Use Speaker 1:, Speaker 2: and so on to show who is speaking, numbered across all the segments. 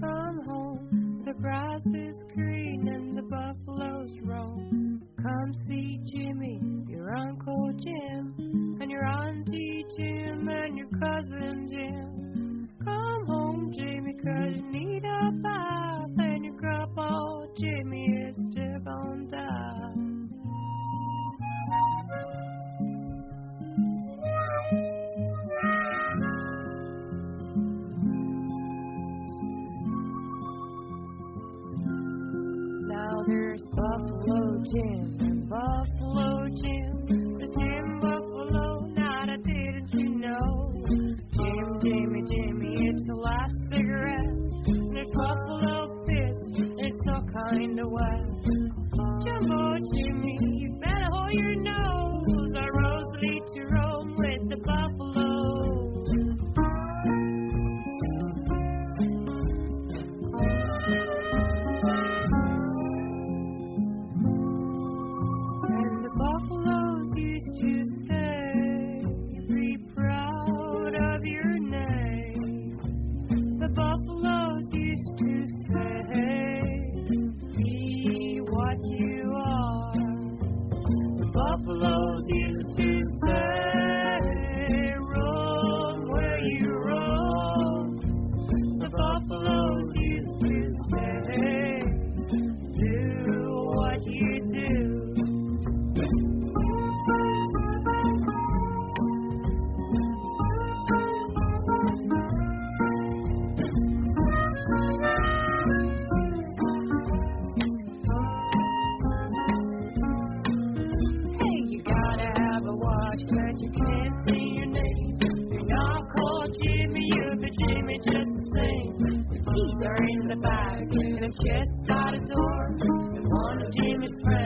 Speaker 1: come home. The grass is green and the buffaloes roam. Come see Jesus. There's Buffalo Jim Buffalo Jim. There's Jim Buffalo, now that didn't you know? Jim, Jimmy, Jimmy, it's the last cigarette. There's Buffalo Fist, it's all kind of wet. Jumbo Jimmy, The buffaloes used to say, keys are in the bag, and the chest out the door. And one of Jimmy's friends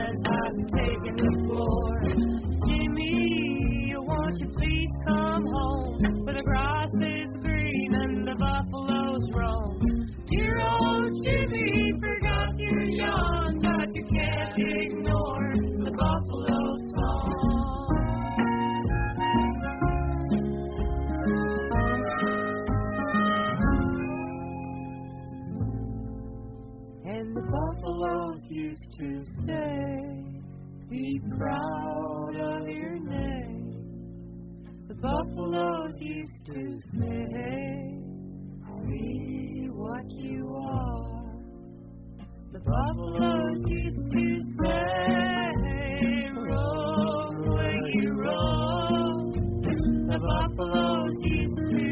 Speaker 1: The buffaloes used to say, Be proud of your name. The buffaloes used to say, Be what you are. The buffaloes used to say, Roll where you roll. The buffaloes used to